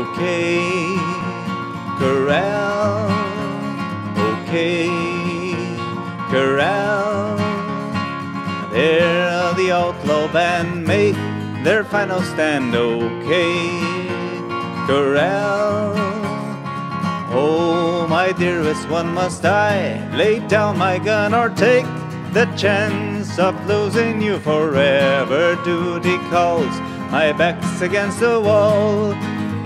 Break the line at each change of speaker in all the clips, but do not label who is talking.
OK Corral, OK Corral. There the outlaw band make their final stand. OK Corral. Oh, my dearest one, must I lay down my gun or take the chance of losing you forever? Duty calls, my back's against the wall.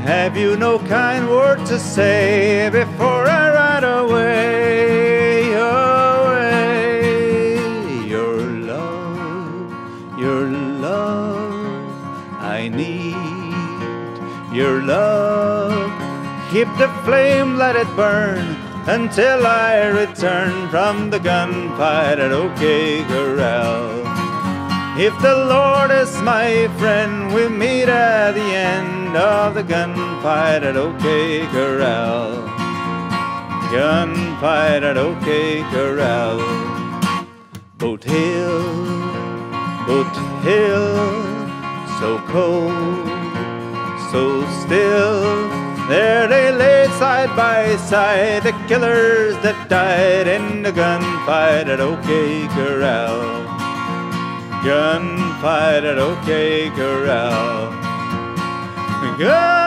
Have you no kind word to say before I ride away? Away, your love, your love, I need your love. Keep the flame, let it burn until I return from the gunfight at OK. If the Lord is my friend, we meet at the end of the gunfight at OK Corral. Gunfight at OK Corral. Boot Hill, Boot Hill, so cold, so still. There they lay side by side, the killers that died in the gunfight at OK Corral. Gunfight at OK Corral. Gunfight